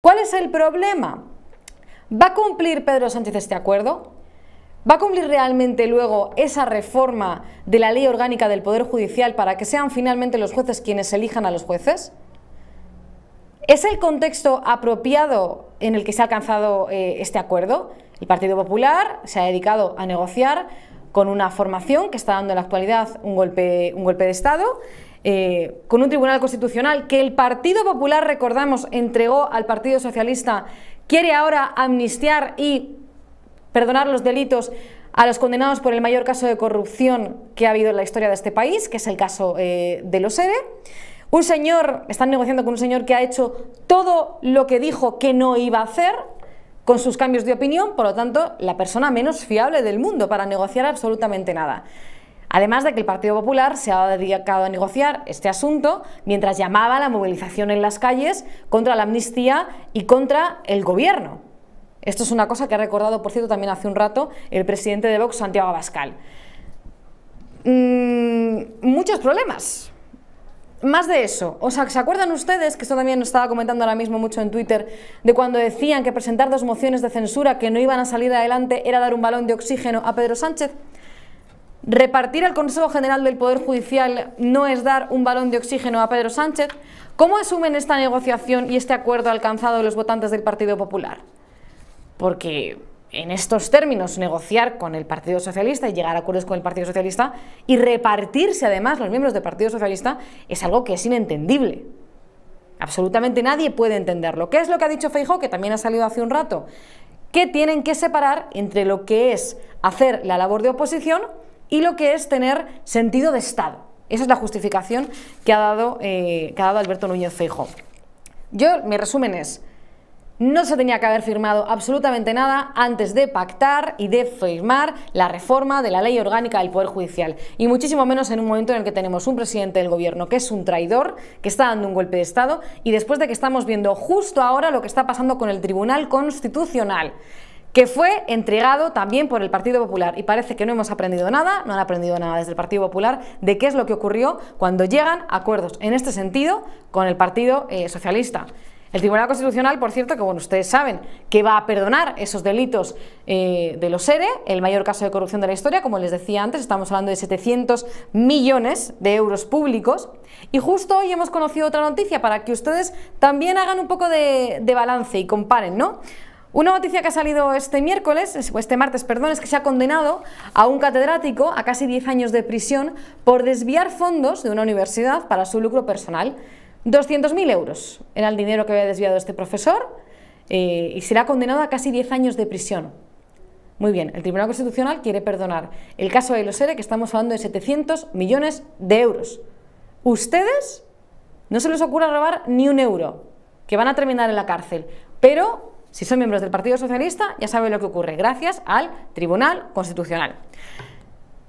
¿Cuál es el problema? ¿Va a cumplir Pedro Sánchez este acuerdo? ¿Va a cumplir realmente luego esa reforma de la ley orgánica del Poder Judicial para que sean finalmente los jueces quienes elijan a los jueces? ¿Es el contexto apropiado en el que se ha alcanzado eh, este acuerdo? El Partido Popular se ha dedicado a negociar con una formación que está dando en la actualidad un golpe, un golpe de Estado, eh, con un tribunal constitucional que el Partido Popular, recordamos, entregó al Partido Socialista, quiere ahora amnistiar y perdonar los delitos a los condenados por el mayor caso de corrupción que ha habido en la historia de este país, que es el caso eh, de los ERE. Un señor, están negociando con un señor que ha hecho todo lo que dijo que no iba a hacer, con sus cambios de opinión, por lo tanto, la persona menos fiable del mundo para negociar absolutamente nada. Además de que el Partido Popular se ha dedicado a negociar este asunto mientras llamaba a la movilización en las calles contra la amnistía y contra el gobierno. Esto es una cosa que ha recordado, por cierto, también hace un rato el presidente de Vox, Santiago Abascal. Mm, muchos problemas, más de eso, o sea, ¿se acuerdan ustedes, que esto también estaba comentando ahora mismo mucho en Twitter, de cuando decían que presentar dos mociones de censura que no iban a salir adelante era dar un balón de oxígeno a Pedro Sánchez? ¿Repartir el Consejo General del Poder Judicial no es dar un balón de oxígeno a Pedro Sánchez? ¿Cómo asumen esta negociación y este acuerdo alcanzado los votantes del Partido Popular? Porque en estos términos negociar con el Partido Socialista y llegar a acuerdos con el Partido Socialista y repartirse además los miembros del Partido Socialista es algo que es inentendible. Absolutamente nadie puede entenderlo. ¿Qué es lo que ha dicho Feijóo, que también ha salido hace un rato? Que tienen que separar entre lo que es hacer la labor de oposición y lo que es tener sentido de Estado. Esa es la justificación que ha dado, eh, que ha dado Alberto Núñez Feijóo. Yo, mi resumen es, no se tenía que haber firmado absolutamente nada antes de pactar y de firmar la reforma de la ley orgánica del Poder Judicial. Y muchísimo menos en un momento en el que tenemos un presidente del gobierno que es un traidor, que está dando un golpe de Estado, y después de que estamos viendo justo ahora lo que está pasando con el Tribunal Constitucional que fue entregado también por el Partido Popular. Y parece que no hemos aprendido nada, no han aprendido nada desde el Partido Popular, de qué es lo que ocurrió cuando llegan acuerdos en este sentido con el Partido eh, Socialista. El Tribunal Constitucional, por cierto, que bueno, ustedes saben que va a perdonar esos delitos eh, de los ERE, el mayor caso de corrupción de la historia, como les decía antes, estamos hablando de 700 millones de euros públicos. Y justo hoy hemos conocido otra noticia para que ustedes también hagan un poco de, de balance y comparen, ¿no? Una noticia que ha salido este miércoles, este martes, perdón, es que se ha condenado a un catedrático a casi 10 años de prisión por desviar fondos de una universidad para su lucro personal. 200.000 euros era el dinero que había desviado este profesor eh, y será condenado a casi 10 años de prisión. Muy bien, el Tribunal Constitucional quiere perdonar el caso de los ERE, que estamos hablando de 700 millones de euros. Ustedes no se les ocurra robar ni un euro, que van a terminar en la cárcel. Pero si son miembros del Partido Socialista, ya saben lo que ocurre, gracias al Tribunal Constitucional.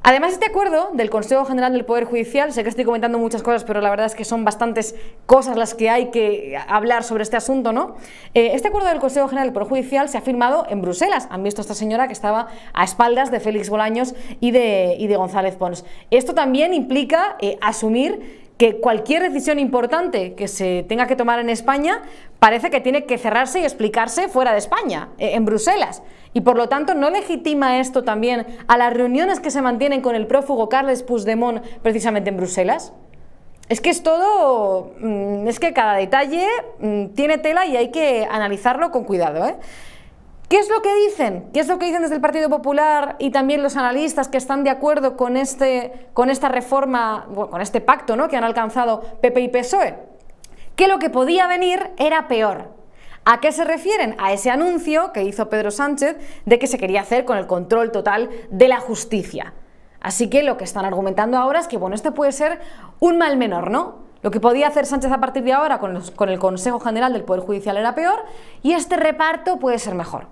Además, este acuerdo del Consejo General del Poder Judicial, sé que estoy comentando muchas cosas, pero la verdad es que son bastantes cosas las que hay que hablar sobre este asunto, ¿no? Eh, este acuerdo del Consejo General del Poder Judicial se ha firmado en Bruselas. Han visto a esta señora que estaba a espaldas de Félix Bolaños y de, y de González Pons. Esto también implica eh, asumir que cualquier decisión importante que se tenga que tomar en España parece que tiene que cerrarse y explicarse fuera de España, eh, en Bruselas. Y por lo tanto, ¿no legitima esto también a las reuniones que se mantienen con el prófugo Carles Puigdemont precisamente en Bruselas? Es que es todo, mm, es que cada detalle mm, tiene tela y hay que analizarlo con cuidado. ¿eh? ¿Qué es lo que dicen? ¿Qué es lo que dicen desde el Partido Popular y también los analistas que están de acuerdo con, este, con esta reforma, con este pacto ¿no? que han alcanzado PP y PSOE? Que lo que podía venir era peor. ¿A qué se refieren? A ese anuncio que hizo Pedro Sánchez de que se quería hacer con el control total de la justicia. Así que lo que están argumentando ahora es que, bueno, este puede ser un mal menor, ¿no? Lo que podía hacer Sánchez a partir de ahora con el Consejo General del Poder Judicial era peor y este reparto puede ser mejor.